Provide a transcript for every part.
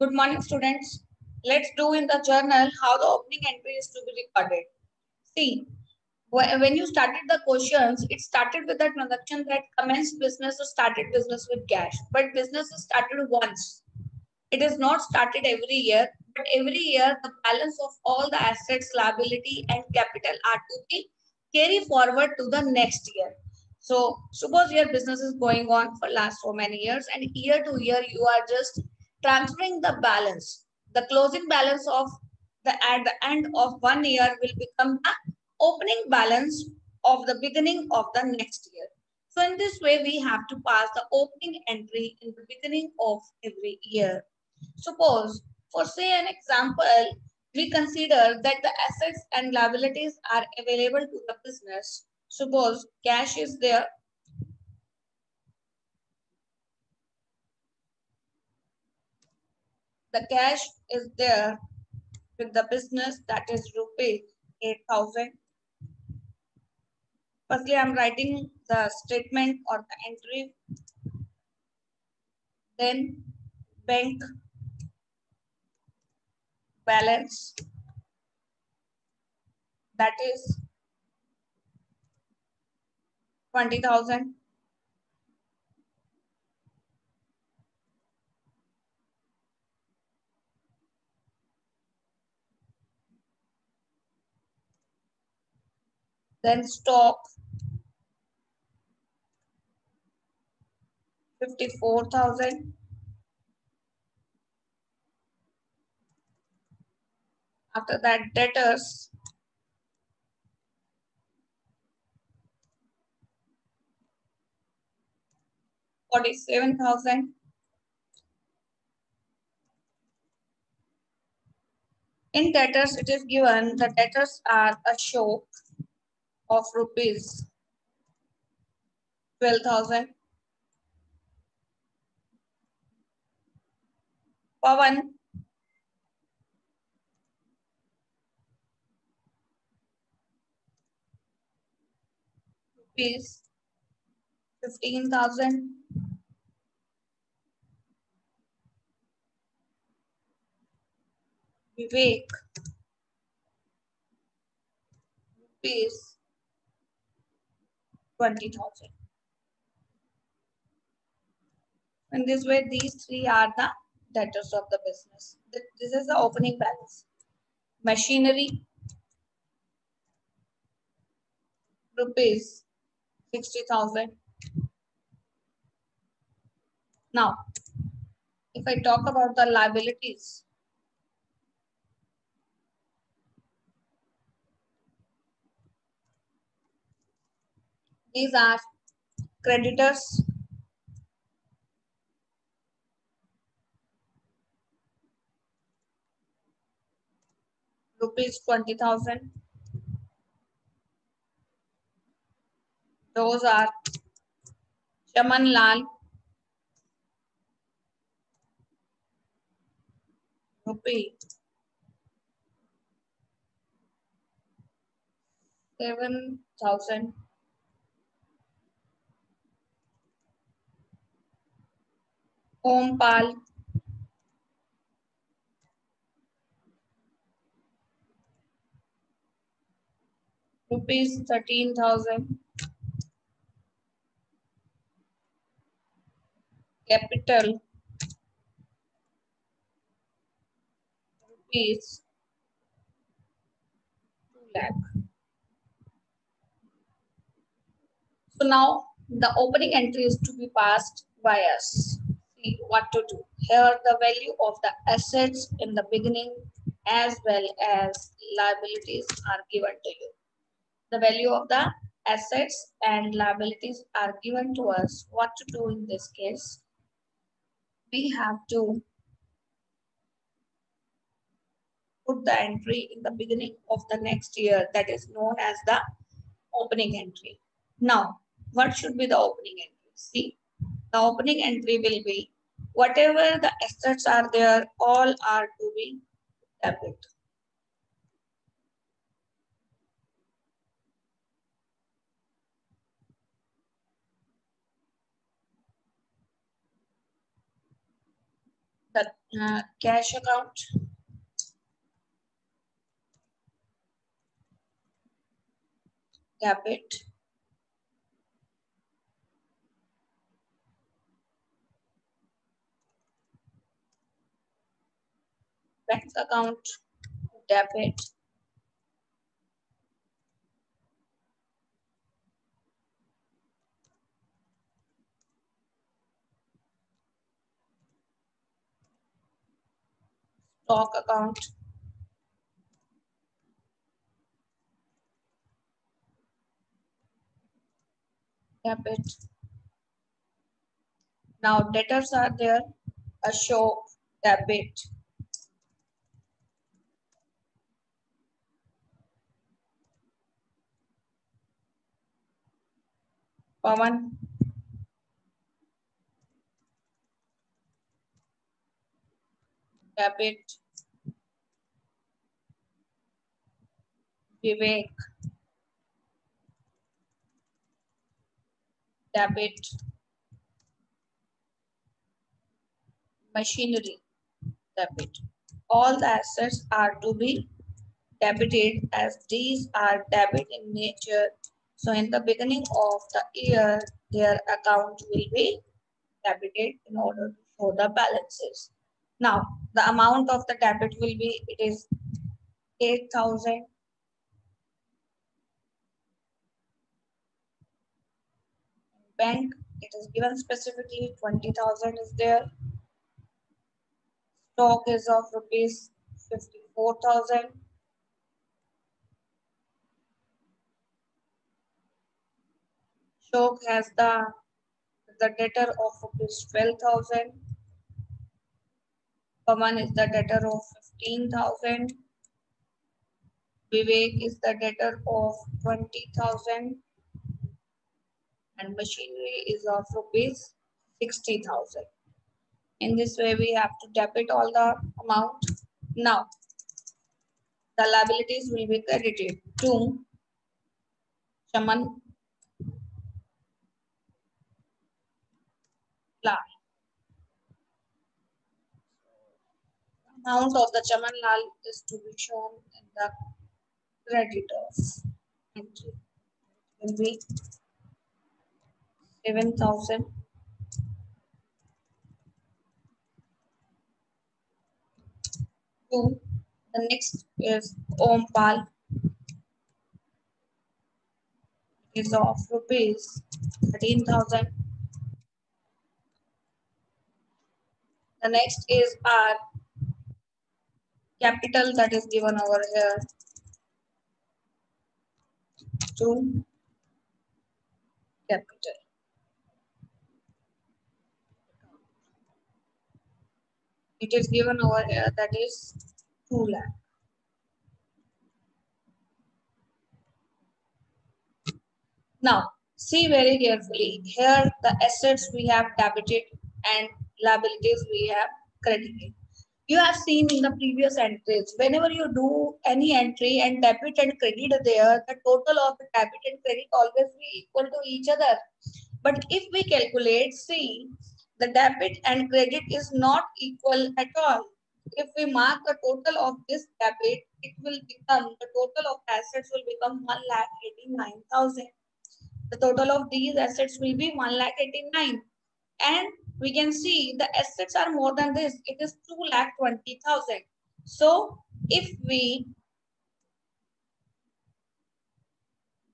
Good morning, students. Let's do in the journal how the opening entry is to be recorded. See, when you started the questions, it started with the transaction that commenced business or started business with cash. But business is started once. It is not started every year, but every year the balance of all the assets, liability, and capital are to be carry forward to the next year. So suppose your business is going on for last so many years, and year to year you are just transferring the balance. The closing balance of the at the end of one year will become the opening balance of the beginning of the next year. So in this way, we have to pass the opening entry in the beginning of every year. Suppose, for say an example, we consider that the assets and liabilities are available to the business. Suppose cash is there the cash is there with the business that is rupees 8000 firstly i'm writing the statement or the entry. Then bank balance. That is 20000 then stock 54,000 after that debtors Forty-seven thousand. In debtors, it is given the debtors are Ashok of rupees 12,000. Pavan rupees 15,000. Vivek rupees 20,000. In this way, these three are the debtors of the business. This is the opening balance. Machinery, rupees 60,000. Now, if I talk about the liabilities, These are creditors. Rupees 20,000. Those are Chaman Lal. Rupee. Seven thousand. Ompal rupees 13,000 capital. Rupees 2 lakh. So now the opening entry is to be passed by us see what to do. Here the value of the assets in the beginning as well as liabilities are given to you. The value of the assets and liabilities are given to us. What to do in this case? We have to put the entry in the beginning of the next year that is known as the opening entry. Now, what should be the opening entry? See, the opening entry will be whatever the assets are there, all are to be debit. the uh, cash account. Debit. Bank account, debit. stock account. Debit. Now debtors are there. Ashok, debit. Pawan debit. Vivek. Debit. Machinery. Debit. All the assets are to be debited as these are debit in nature. So in the beginning of the year, their account will be debited in order to show the balances. Now, the amount of the debit will be, it is 8,000. Bank, it is given specifically 20,000 is there. Stock is of rupees 54,000. Shok has the, the debtor of rupees 12,000. Pawan is the debtor of 15,000. Vivek is the debtor of 20,000. And machinery is of rupees 60,000. In this way, we have to debit all the amount. Now, the liabilities will be credited to Chaman Lal. amount of the Chaman Lal is to be shown in the creditors entry. It will be 7,000. Two. The next is Ompal. Is of rupees 13,000. The next is our capital that is given over here to capital. It is given over here that is 2 lakh. Now, see very carefully. Here the assets we have debited and liabilities we have credited you have seen in the previous entries, whenever you do any entry and debit and credit there, the total of the debit and credit always be equal to each other. But if we calculate, see, the debit and credit is not equal at all. If we mark the total of this debit, it will become, the total of assets will become 1,89,000. The total of these assets will be 1,89,000. And we can see the assets are more than this. It is 2 lakh 20,000. So if we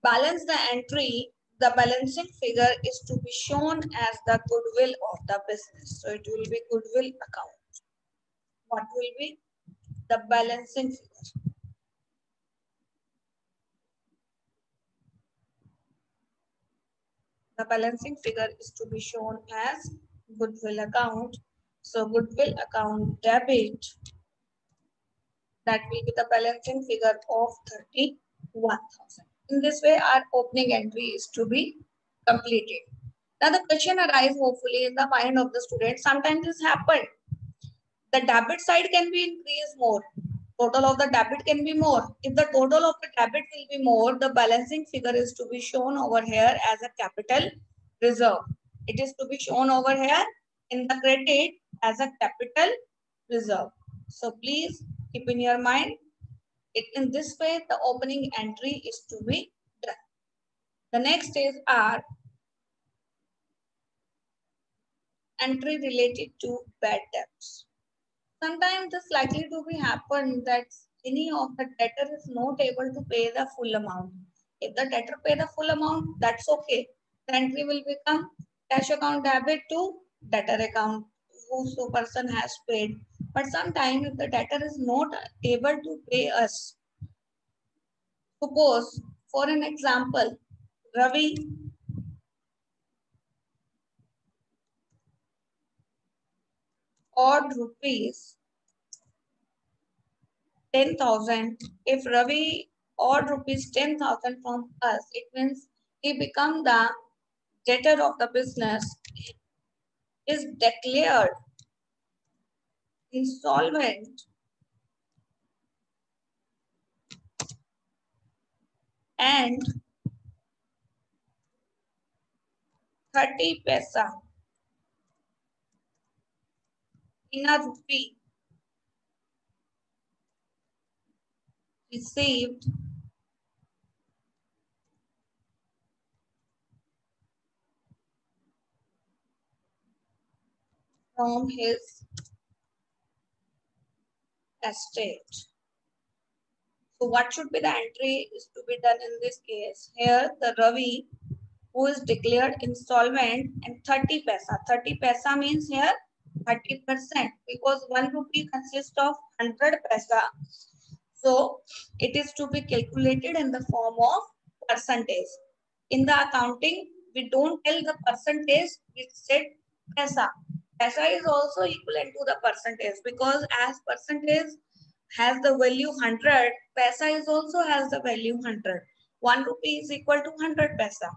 balance the entry, the balancing figure is to be shown as the goodwill of the business. So it will be goodwill account. What will be the balancing figure? The balancing figure is to be shown as goodwill account. So goodwill account debit, that will be the balancing figure of 31,000. In this way, our opening entry is to be completed. Now the question arises hopefully in the mind of the student. Sometimes this happens. The debit side can be increased more. Total of the debit can be more. If the total of the debit will be more, the balancing figure is to be shown over here as a capital reserve. It is to be shown over here in the credit as a capital reserve. So please keep in your mind, it, in this way, the opening entry is to be done. The next is our entry related to bad debts. Sometimes it's likely to be happen that any of the debtor is not able to pay the full amount. If the debtor pay the full amount, that's okay. The entry will become cash account debit to debtor account whose person has paid. But sometimes if the debtor is not able to pay us, suppose for an example, Ravi odd rupees 10,000. If Ravi odd rupees 10,000 from us, it means he become the debtor of the business. Is declared insolvent. And 30 paisa in a received from his estate. So what should be the entry is to be done in this case. Here the Ravi who is declared insolvent and 30 paisa. 30 paisa means here 30% because 1 rupee consists of 100 paisa. So it is to be calculated in the form of percentage. In the accounting, we don't tell the percentage, we said paisa. Paisa is also equivalent to the percentage because as percentage has the value 100, paisa is also has the value 100. 1 rupee is equal to 100 paisa.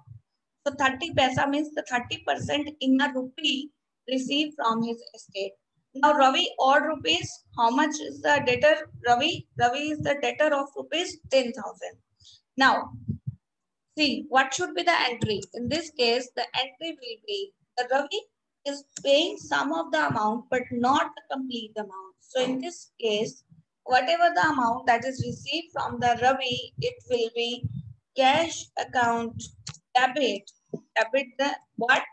So 30 paisa means the 30% in a rupee received from his estate. Now Ravi odd rupees, how much is the debtor? Ravi, Ravi is the debtor of rupees 10,000. Now, see what should be the entry? In this case, the entry will be the Ravi is paying some of the amount but not the complete amount. So in this case, whatever the amount that is received from the Ravi, it will be cash account debit. Debit the what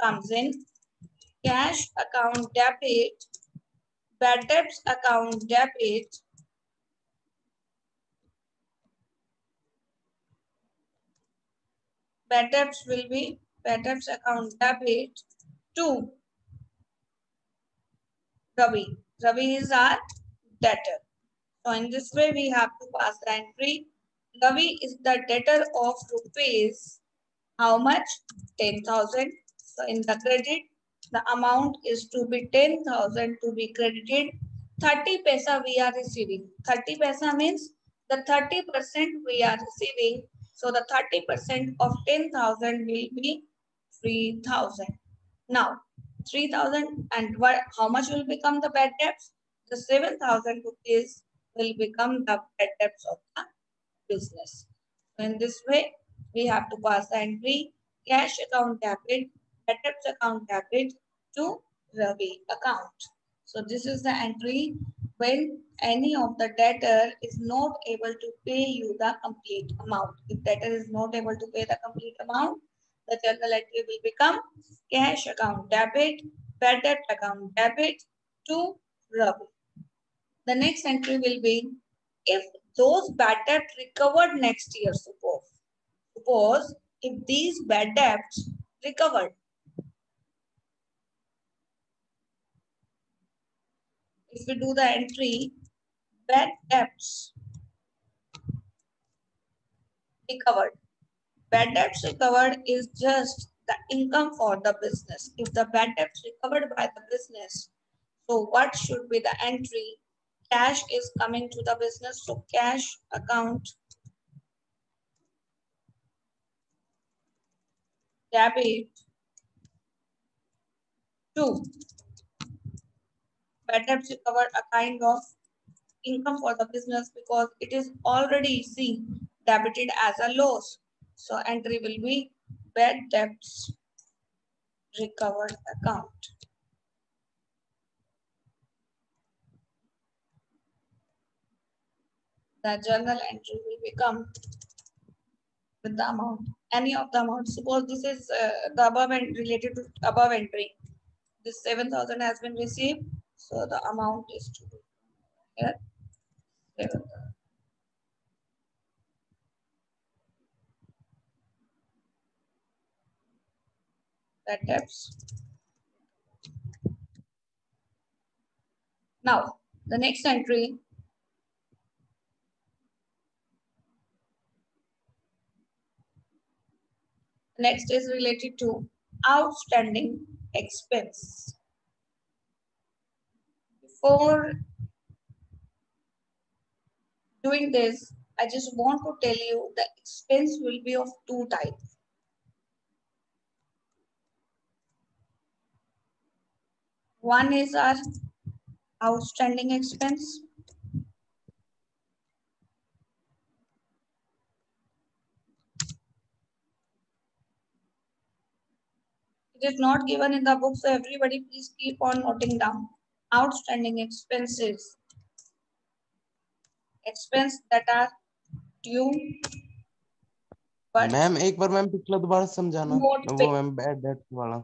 comes in cash account debit, bad debts account debit, bad debts will be bad debts account debit to Ravi. Ravi is our debtor. So in this way, we have to pass the entry. Ravi is the debtor of rupees. How much? 10,000. So in the credit, the amount is to be 10,000 to be credited. 30 paisa we are receiving. 30 paisa means the 30% we are receiving. So the 30% of 10,000 will be 3,000. Now, 3,000 and what? how much will become the bad debts? The 7,000 rupees will become the bad debts of the business. So in this way, we have to pass the entry cash account debit, debts account debit to Ravi account. So this is the entry when any of the debtor is not able to pay you the complete amount. If debtor is not able to pay the complete amount, the journal entry will become cash account debit, bad debt account debit to Ravi. The next entry will be if those bad debt recovered next year, suppose. Suppose if these bad debts recovered. If we do the entry, bad debts recovered Bad debts recovered is just the income for the business. If the bad debts recovered by the business, so what should be the entry? Cash is coming to the business, so cash account debit two better to cover a kind of income for the business because it is already seen debited as a loss. So entry will be bad debts recovered account. The journal entry will become with the amount, any of the amount. Suppose this is uh, the above and related to above entry. This 7,000 has been received so the amount is to be here. 7,000. Bad debts. Now, the next entry Next is related to outstanding expense. Before doing this, I just want to tell you the expense will be of two types. One is our outstanding expense It is not given in the book, so everybody please keep on noting down Outstanding expenses. Expense that are due. Ma'am एक बार ma'am पिछला दोबारा समझाना वो ma'am bad debt वाला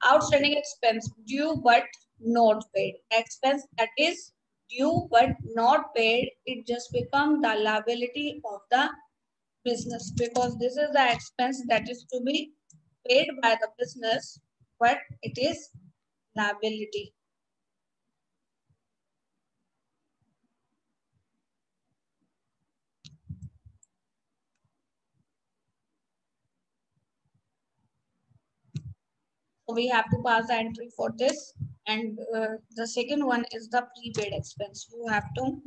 outstanding expense due but not paid expense that is due but not paid, it just become the liability of the business because this is the expense that is to be paid by the business, but it is liability. So we have to pass the entry for this. And uh, the second one is the prepaid expense. You have to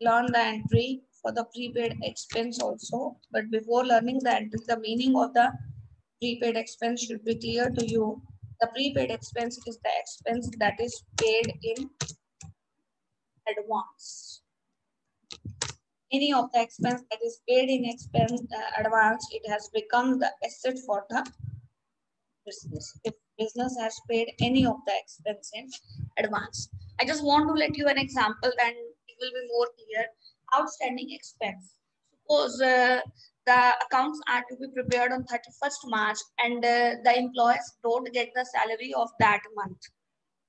learn the entry for the prepaid expense also. But before learning the entry, the meaning of the prepaid expense should be clear to you. The prepaid expense is the expense that is paid in advance. Any of the expense that is paid in expense uh, advance, it has become the asset for the business. If business has paid any of the expense in advance. I just want to let you an example and it will be more clear. Outstanding expense. Suppose uh, the accounts are to be prepared on 31st March and uh, the employees don't get the salary of that month.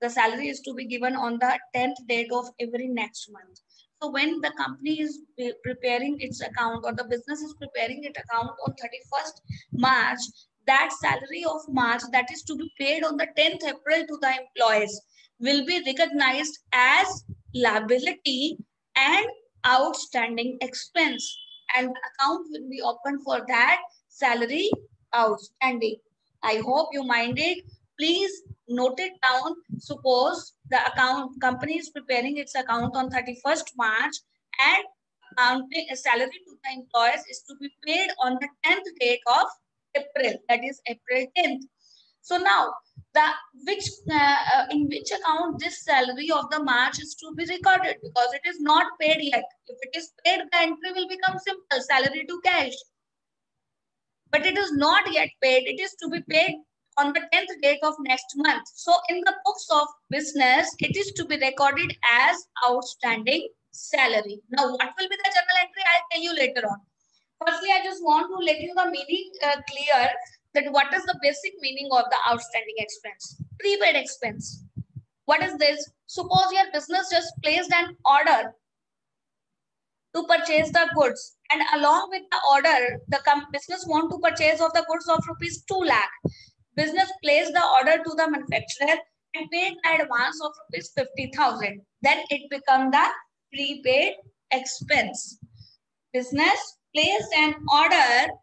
The salary is to be given on the 10th date of every next month. So when the company is preparing its account or the business is preparing its account on 31st March, that salary of March that is to be paid on the 10th April to the employees will be recognized as liability and outstanding expense and the account will be opened for that salary outstanding. I hope you mind it. Please note it down. Suppose the account company is preparing its account on 31st March and accounting salary to the employees is to be paid on the 10th date of April, that is April 10th. So now, the which uh, uh, in which account this salary of the March is to be recorded because it is not paid yet. If it is paid, the entry will become simple, salary to cash. But it is not yet paid. It is to be paid on the 10th date of next month. So in the books of business, it is to be recorded as outstanding salary. Now, what will be the journal entry? I'll tell you later on. Firstly, I just want to let you the meaning uh, clear that what is the basic meaning of the outstanding expense? Prepaid expense. What is this? Suppose your business just placed an order to purchase the goods and along with the order, the business want to purchase of the goods of rupees 2 lakh. Business placed the order to the manufacturer and paid advance of rupees 50,000. Then it become the prepaid expense. Business placed an order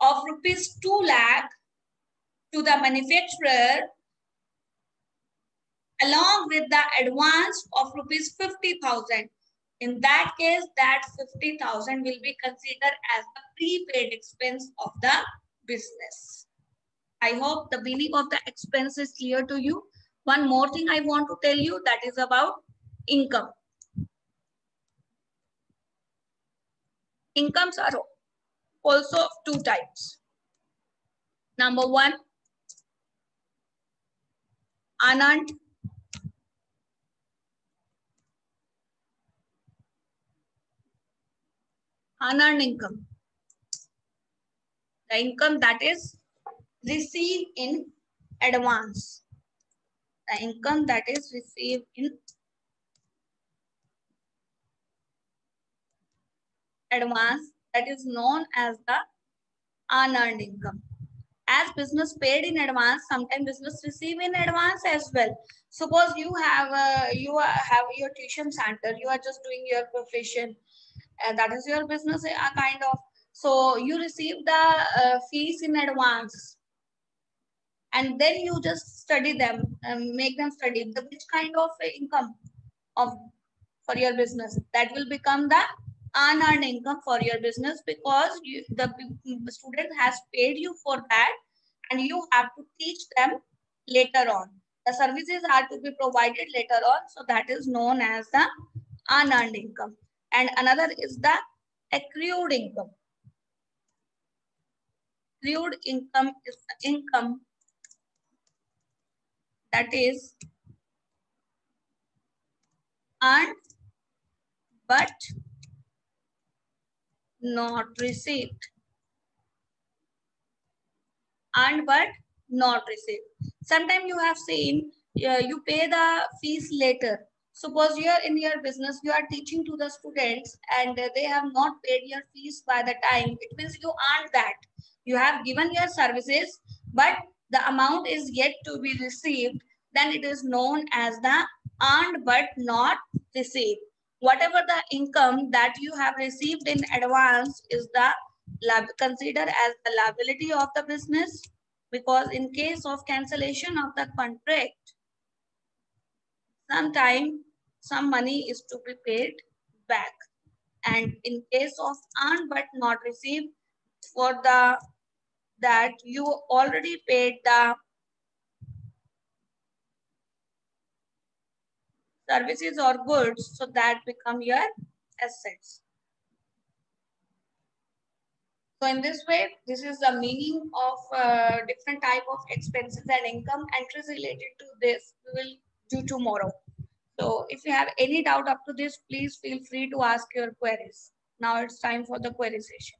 of rupees 2 lakh to the manufacturer along with the advance of rupees 50,000. In that case, that 50,000 will be considered as the prepaid expense of the business. I hope the meaning of the expense is clear to you. One more thing I want to tell you that is about income. Incomes are also of two types. Number one, unearned unearned income. The income that is received in advance. The income that is received in advance that is known as the unearned income. As business paid in advance, sometimes business receive in advance as well. Suppose you have you have your tuition center, you are just doing your profession, and that is your business uh, kind of. So you receive the uh, fees in advance, and then you just study them and make them study the which kind of income of for your business that will become the unearned income for your business because you, the mm, student has paid you for that and you have to teach them later on. The services are to be provided later on. So that is known as the unearned income. And another is the accrued income. Accrued income is the income that is earned but not received. And but not received. Sometimes you have seen uh, you pay the fees later. Suppose you are in your business, you are teaching to the students and they have not paid your fees by the time. It means you earned that. You have given your services, but the amount is yet to be received. Then it is known as the earned but not received whatever the income that you have received in advance is the considered as the liability of the business because in case of cancellation of the contract sometime some money is to be paid back. And in case of earned but not received for the that you already paid the services or goods so that become your assets. So in this way, this is the meaning of uh, different type of expenses and income entries related to this we will do tomorrow. So if you have any doubt up to this, please feel free to ask your queries. Now it's time for the query session.